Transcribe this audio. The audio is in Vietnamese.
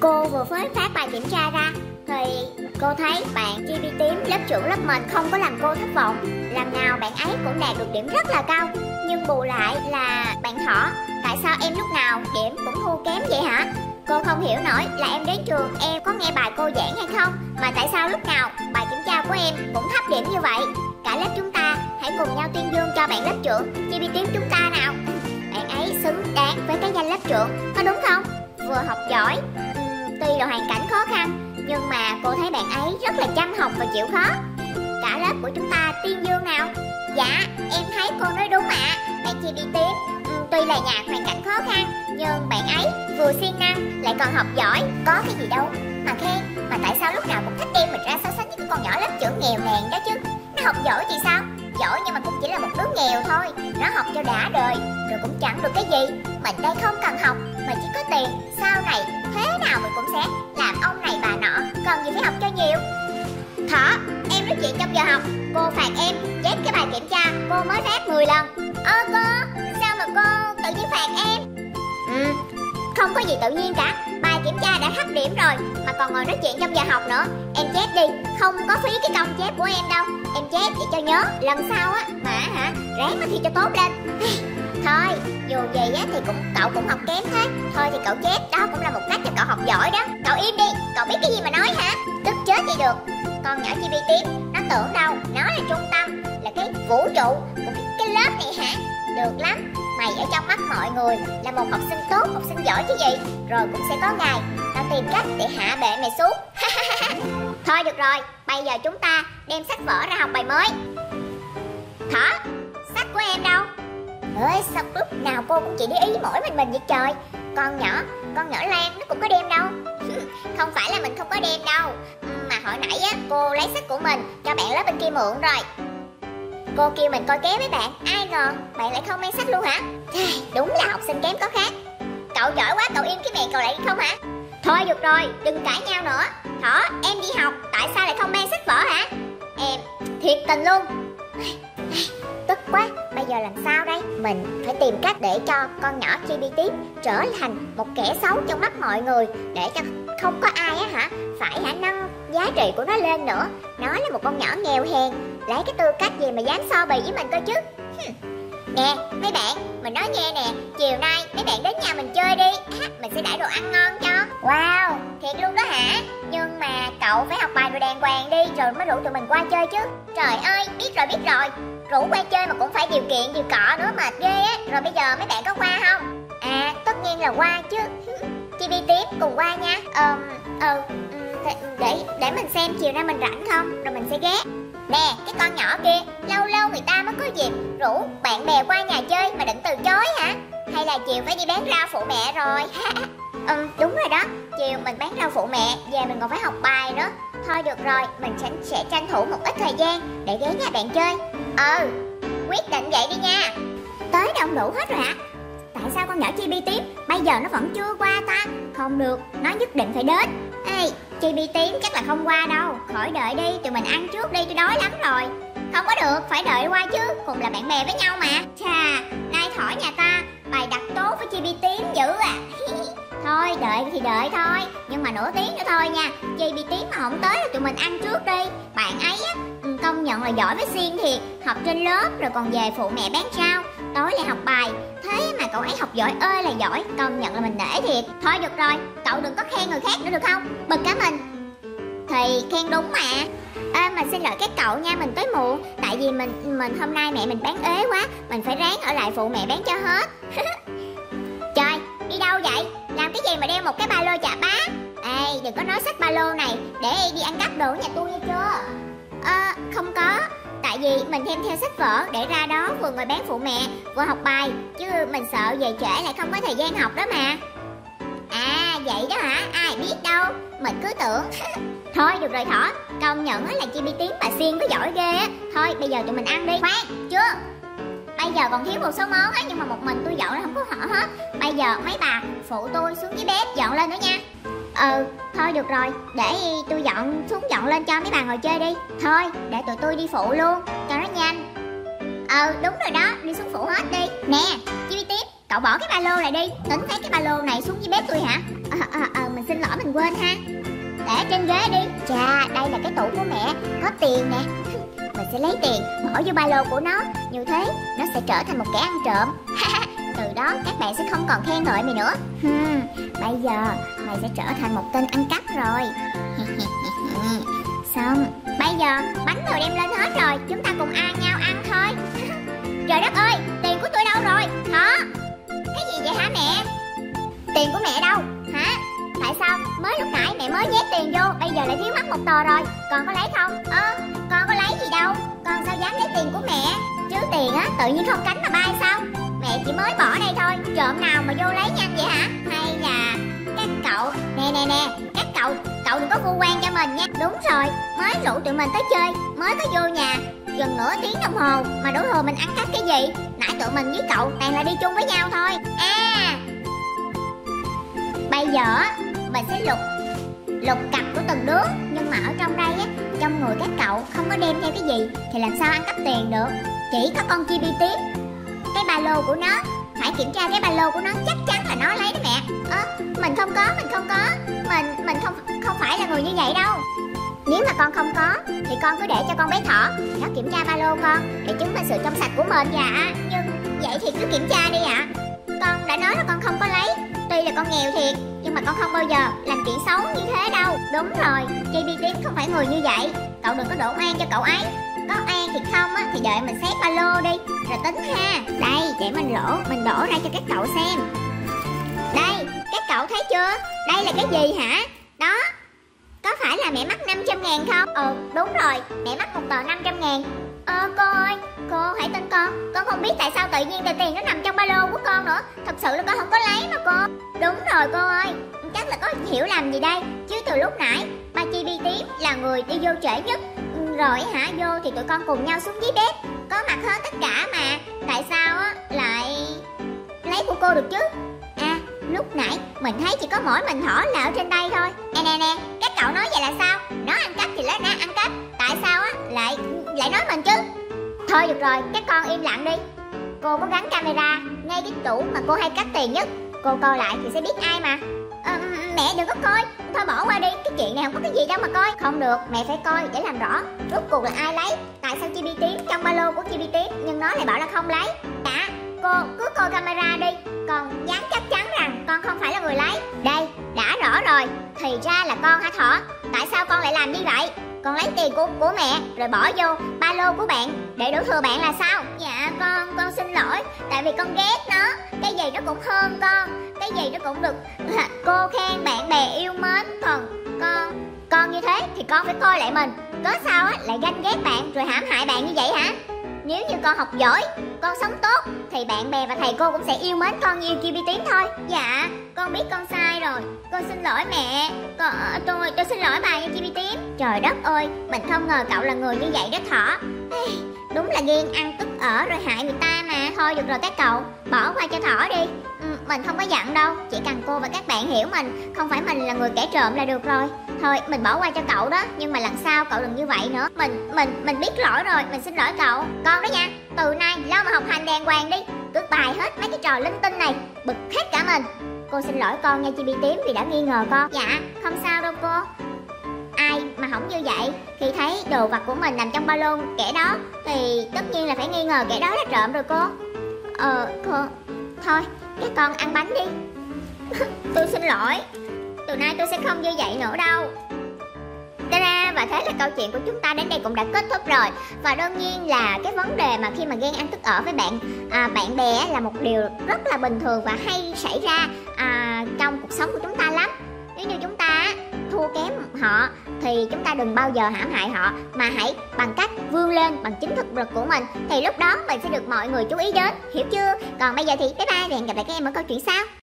Cô vừa mới phát bài kiểm tra ra, Thì cô thấy bạn chi tím, lớp trưởng lớp mình không có làm cô thất vọng Làm nào bạn ấy cũng đạt được điểm rất là cao, Nhưng bù lại là bạn Thỏ Tại sao em lúc nào điểm cũng thua kém vậy hả? Cô không hiểu nổi là em đến trường em có nghe bài cô giảng hay không, Mà tại sao lúc nào bài kiểm tra của em cũng thấp điểm như vậy Cả lớp chúng ta hãy cùng nhau tuyên dương cho bạn lớp trưởng Chi tím chúng ta nào Bạn ấy xứng đáng với cái danh lớp trưởng, Có đúng không? Vừa học giỏi Tuy là hoàn cảnh khó khăn, Nhưng mà cô thấy bạn ấy rất là chăm học và chịu khó. Cả lớp của chúng ta tuyên dương nào? Dạ em thấy cô nói đúng ạ. Bạn Chi bi tím ừ, Tuy là nhà hoàn cảnh khó khăn, Nhưng bạn ấy vừa siêng năng, Lại còn học giỏi, Có cái gì đâu. Mà khen, Mà tại sao lúc nào cũng thích đem mình ra so sánh với cái con nhỏ lớp trưởng nghèo nàn đó chứ? Nó học giỏi thì sao? Nghèo thôi, Nó học cho đã đời Rồi cũng chẳng được cái gì. Mình đây không cần học Mà chỉ có tiền, Sau này thế nào mình cũng sẽ làm ông này bà nọ Cần gì phải học cho nhiều. Thỏ, Em nói chuyện trong giờ học, Cô phạt em chép cái bài kiểm tra, Cô mới phép 10 lần. Ơ cô, Sao mà cô tự nhiên phạt em? Ừ Không có gì tự nhiên cả cha đã thấp điểm rồi Mà còn ngồi nói chuyện trong giờ học nữa. Em chép đi Không có phí cái công chép của em đâu. Em chép để cho nhớ Lần sau á Mà hả Ráng mà thi cho tốt lên. Thôi dù gì á thì cũng cậu cũng học kém thế. Thôi thì cậu chép đó cũng là một cách cho cậu học giỏi đó. Cậu im đi Cậu biết cái gì mà nói hả? Tức chết đi được. Con nhỏ chi bi tiếp Nó tưởng đâu Nó là trung tâm Là cái vũ trụ Của cái, cái lớp này hả? Được lắm. Mày ở trong mắt mọi người Là một học sinh tốt, Học sinh giỏi chứ gì? Rồi cũng sẽ có ngày Tao tìm cách để hạ bệ mày xuống. Thôi được rồi, Bây giờ chúng ta đem sách vở ra học bài mới. Thỏ Sách của em đâu? Ơi, sao lúc nào cô cũng chỉ để ý mỗi mình mình vậy trời? Con nhỏ con nhỏ lan nó cũng có đem đâu. Không phải là mình không có đem đâu. Mà hồi nãy á, cô lấy sách của mình cho bạn lớp bên kia mượn rồi cô kêu mình coi ké với bạn. Ai ngờ, bạn lại không mang sách luôn hả? Đúng là học sinh kém có khác. Cậu giỏi quá, cậu im cái miệng cậu lại đi không hả? Thôi được rồi, đừng cãi nhau nữa. Thỏ, em đi học, tại sao lại không mang sách vở hả? Em, thiệt tình luôn. Tức quá, bây giờ làm sao đây? Mình phải tìm cách để cho con nhỏ chi trở thành một kẻ xấu trong mắt mọi người, để cho không có ai á hả? Phải hả? Nâng giá trị của nó lên nữa. Nó là một con nhỏ nghèo hèn lấy cái tư cách gì mà dám so bì với mình cơ chứ? Nè mấy bạn mình nói nghe nè. Chiều nay mấy bạn đến nhà mình chơi đi. Mình sẽ đãi đồ ăn ngon cho. Wow. Thiệt luôn đó hả? Nhưng mà cậu phải học bài đồ đàng hoàng đi rồi mới rủ tụi mình qua chơi chứ. Trời ơi biết rồi biết rồi. Rủ qua chơi mà cũng phải điều kiện điều cọ nữa mệt ghê á. Rồi bây giờ mấy bạn có qua không? À tất nhiên là qua chứ. Chi bi tiếp cùng qua nha. Ờ ờ để để mình xem chiều nay mình rảnh không? Rồi mình sẽ ghé nè cái con nhỏ kia lâu lâu người ta mới có dịp rủ bạn bè qua nhà chơi mà định từ chối hả? Hay là chiều phải đi bán rau phụ mẹ rồi? Ừ đúng rồi đó. Chiều mình bán rau phụ mẹ về mình còn phải học bài nữa. Thôi được rồi mình sẽ, sẽ tranh thủ một ít thời gian để ghé nhà bạn chơi. Ừ quyết định vậy đi nha. Tới đông đủ hết rồi hả? Tại sao con nhỏ chi bi tiếp? bây giờ nó vẫn chưa qua ta. Không được nó nhất định phải đến chi bi tím chắc là không qua đâu. Khỏi đợi đi, tụi mình ăn trước đi tôi đói lắm rồi. Không có được, phải đợi qua chứ. Cùng là bạn bè với nhau mà. Chà, nay thỏ nhà ta. Bài đặt tốt với chi bi tím dữ à. Thôi, đợi thì đợi thôi. Nhưng mà nửa tiếng nữa thôi nha. Chi bi tím mà không tới là tụi mình ăn trước đi. Bạn ấy á ừ, công nhận là giỏi với xiên thiệt. Học trên lớp rồi còn về phụ mẹ bán rau tối lại học bài cậu ấy học giỏi ơi là giỏi công nhận là mình nể thiệt. Thôi được rồi cậu đừng có khen người khác nữa được không? Bực cả mình. Thì khen đúng mà. Ê, mà xin lỗi các cậu nha mình tới muộn. Tại vì mình mình hôm nay mẹ mình bán ế quá mình phải ráng ở lại phụ mẹ bán cho hết. Trời đi đâu vậy? Làm cái gì mà đeo một cái ba lô chà bá ê đừng có nói sách ba lô này để đi ăn cắp đồ nhà tôi nghe chưa? Ờ không có vì mình thêm theo sách vở để ra đó, vừa ngồi bán phụ mẹ, vừa học bài. Chứ mình sợ về trễ lại không có thời gian học đó mà. À vậy đó hả? Ai biết đâu. Mình cứ tưởng. Thôi, được rồi thỏ. Công nhận là chi bi tiếng bà xiên có giỏi ghê á. Thôi, bây giờ tụi mình ăn đi. Khoan, chưa? Bây giờ còn thiếu một số món á, nhưng mà một mình tôi dọn là không có họ hết. Bây giờ mấy bà, phụ tôi xuống dưới bếp dọn lên nữa nha ừ thôi được rồi để tôi dọn xuống dọn lên cho mấy bà ngồi chơi đi. Thôi để tụi tôi đi phụ luôn cho nó nhanh. Ừ đúng rồi đó đi xuống phụ hết đi. Nè chi tiếp cậu bỏ cái ba lô này đi. Tính thấy cái ba lô này xuống dưới bếp tôi hả? Ờ, ờ ờ ờ mình xin lỗi mình quên ha. Để trên ghế đi. Chà đây là cái tủ của mẹ có tiền nè. Mình sẽ lấy tiền bỏ vô ba lô của nó. Như thế nó sẽ trở thành một kẻ ăn trộm. Từ đó các bạn sẽ không còn khen ngợi mày nữa. Hmm, bây giờ mày sẽ trở thành một tên ăn cắp rồi. Xong bây giờ bánh đều đem lên hết rồi chúng ta cùng ăn nhau ăn thôi. Trời đất ơi tiền của tôi đâu rồi? Hả? Cái gì vậy hả mẹ? Tiền của mẹ đâu? Hả? Tại sao mới lúc nãy mẹ mới nhét tiền vô bây giờ lại thiếu mất một tờ rồi? Con có lấy không? Ơ ờ, con có lấy gì đâu? Con sao dám lấy tiền của mẹ? Chứ tiền á tự nhiên không cánh mà bay sao? Mẹ chỉ mới bỏ đây thôi trộm nào mà vô lấy nhanh vậy hả? Hả? Cậu. Nè nè nè các cậu cậu đừng có vu quan cho mình nha. Đúng rồi mới rủ tụi mình tới chơi mới có vô nhà. Gần nửa tiếng đồng hồ mà đủ thừa mình ăn cắp cái gì? Nãy tụi mình với cậu toàn là đi chung với nhau thôi. À. Bây giờ mình sẽ lục lục cặp của từng đứa. Nhưng mà ở trong đây á trong người các cậu không có đem theo cái gì thì làm sao ăn cắp tiền được? Chỉ có con chi bi tiếp cái ba lô của nó phải kiểm tra cái ba lô của nó chắc chắn là nó lấy đó mẹ. Ơ à, không có, mình không có. Mình mình không không phải là người như vậy đâu. Nếu mà con không có, thì con cứ để cho con bé thỏ nó kiểm tra ba lô con để chứng minh sự trong sạch của mình dạ. Nhưng vậy thì cứ kiểm tra đi ạ. À. con đã nói là con không có lấy. Tuy là con nghèo thiệt, nhưng mà con không bao giờ làm chuyện xấu như thế đâu. Đúng rồi JB tím không phải người như vậy. Cậu đừng có đổ oan cho cậu ấy. Có oan thì không á, thì đợi mình xét ba lô đi. Rồi tính ha. Đây, để mình lỗ, mình đổ ra cho các cậu xem. Đây cậu thấy chưa? Đây là cái gì hả? Đó, có phải là mẹ mắc 500 ngàn không? Ừ đúng rồi, mẹ mắc một tờ 500 ngàn. Ờ cô ơi, cô, hãy tin con. Con không biết tại sao tự nhiên tờ tiền nó nằm trong ba lô của con nữa. Thật sự là con không có lấy mà cô. Đúng rồi, cô ơi. Chắc là có hiểu làm gì đây. Chứ từ lúc nãy, ba chi bi tím là người đi vô trễ nhất. Ừ, rồi hả? Vô thì tụi con cùng nhau xuống dưới bếp. Có mặt hết tất cả mà. Tại sao á, lại lấy của cô được chứ? Lúc nãy mình thấy chỉ có mỗi mình thỏ là ở trên đây thôi. Nè nè nè các cậu nói vậy là sao? Nó ăn cắp thì lấy nó ăn cắp. Tại sao á? Lại lại nói mình chứ. Thôi được rồi các con im lặng đi. Cô có gắn camera ngay cái tủ mà cô hay cắt tiền nhất. Cô coi lại thì sẽ biết ai mà. À, mẹ đừng có coi. Thôi bỏ qua đi cái chuyện này không có cái gì đâu mà coi. Không được mẹ phải coi để làm rõ. Rốt cuộc là ai lấy? Tại sao Chibi tím trong ba lô của Chibi tím? Nhưng nó lại bảo là không lấy. Cả, cô cứ coi camera đi. Thì ra là con hả thỏ tại sao con lại làm như vậy? Con lấy tiền của của mẹ, rồi bỏ vô ba lô của bạn. Để đổ thừa bạn là sao? Dạ con con xin lỗi. Tại vì con ghét nó. Cái gì nó cũng hơn con. Cái gì nó cũng được. Cô khen bạn bè yêu mến còn con con như thế thì con phải coi lại mình. Có sao á, lại ganh ghét bạn rồi hãm hại bạn như vậy hả? Nếu như con học giỏi, con sống tốt thì bạn bè và thầy cô cũng sẽ yêu mến con như yêu bi tím thôi. Dạ con biết con sai rồi. Con xin lỗi mẹ. Con, tôi tôi xin lỗi bà như bi tím. Trời đất ơi, mình không ngờ cậu là người như vậy đó thỏ. Đúng là ghen ăn tức ở rồi hại người ta mà. Thôi được rồi các cậu, bỏ qua cho thỏ đi. Ừ, mình không có giận đâu, chỉ cần cô và các bạn hiểu mình, không phải mình là người kẻ trộm là được rồi thôi, mình bỏ qua cho cậu đó, nhưng mà lần sau cậu đừng như vậy nữa. Mình mình mình biết lỗi rồi, mình xin lỗi cậu. Con đó nha, từ nay lo mà học hành đàng hoàng đi. Cứ bài hết mấy cái trò linh tinh này, bực hết cả mình. Cô xin lỗi con nha, chi bi tím vì đã nghi ngờ con. Dạ không sao đâu cô. Ai mà không như vậy? Khi thấy đồ vật của mình nằm trong ba lô kẻ đó, thì tất nhiên là phải nghi ngờ kẻ đó là trộm rồi cô. Ờ cô, thôi các con ăn bánh đi. Tôi xin lỗi từ nay tôi sẽ không như vậy nữa đâu. Ta-da! và thế là câu chuyện của chúng ta đến đây cũng đã kết thúc rồi. Và đương nhiên là cái vấn đề mà khi mà ghen ăn tức ở với bạn à, bạn bè là một điều rất là bình thường và hay xảy ra à, trong cuộc sống của chúng ta lắm. Nếu như chúng ta thua kém họ thì chúng ta đừng bao giờ hãm hại họ mà hãy bằng cách vươn lên bằng chính thực lực của mình. Thì lúc đó mình sẽ được mọi người chú ý đến hiểu chưa? Còn bây giờ thì bye bye và hẹn gặp lại các em ở câu chuyện sau.